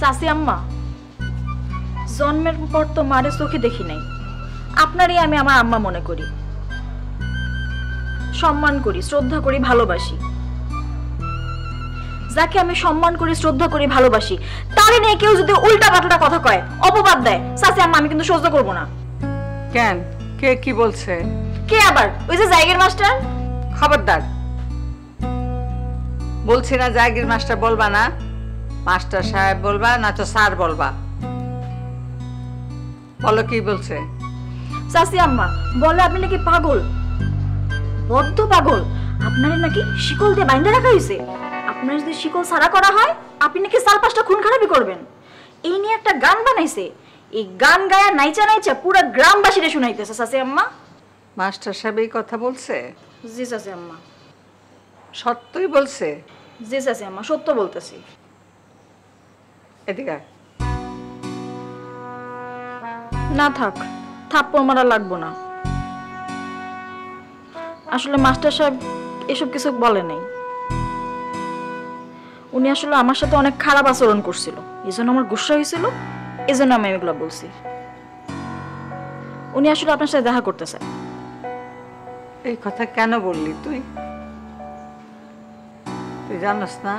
সাসি আম্মা জন্মের পর তো মারে চোখে দেখি নাই। আপনারই আমি আমার আম্মা মনে করি। সম্মান করি শ্রদ্ধা করি ভালোবাসি। যাকে আমি সম্মান করি শ্রদ্ধা করি ভালোবাসি তারে নিয়ে কেউ যদি উল্টা পাল্টা কথা কয় অপবাদ দেয় সাসি আম্মা আমি কিন্তু সহ্য করব না। কেন? কে কি বলছে? কে আবার? ওই যে জায়গের মাস্টার? খবরদার। বলছি না জাগির মাস্টার বলবা না। মাস্টার সাহেব বলবা না তো স্যার বলবা? বলো কি বলছে? সাসি আম্মা বলে আপনি নাকি পাগল? বদ্ধ পাগল। আপনারে নাকি শিকল দিয়ে বাইন্ধে রাখা হয়েছে আপনার যদি শিকল সারা করা হয় আপনি নাকি চার পাঁচটা খুন খারাপি করবেন। এই নিয়ে একটা গান বানাইছে। এই গান গায়া নাইচা নাইচা পুরো গ্রামবাসীরে শুনাইতেছে সাসি আম্মা। মাস্টার সাহেব এই কথা বলছে? জি সাসি আম্মা। সত্যই বলছে? জি সাসি আম্মা সত্য বলতেছি। এদিকে না থাক থাপ্পড় মারা লাগবো না। আসলে মাস্টার সাহেব এসব কিছু বলে নাই। উনি আসলে আমার সাথে অনেক খারাপ আচরণ করছিল। এই জন্য আমার গুসা হয়েছিল এই জন্য আমি এগুলো বলছি। উনি আসলে আপনার সাথে দেখা করতে চায়। এই কথা কেন বললি তুই? তুই জানোস না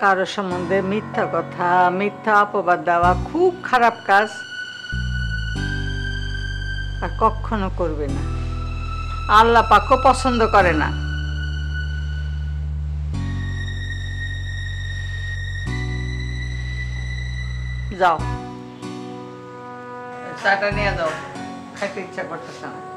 কারও সম্বন্ধে মিথ্যা কথা, মিথ্যা অপবাদ দেওয়া খুব খারাপ কাজ। আর কখনো করবে না। আল্লাহ পাকও পছন্দ করে না। যাও। চাটা নিয়ে যাও। খাইতে ইচ্ছা করতেছে না।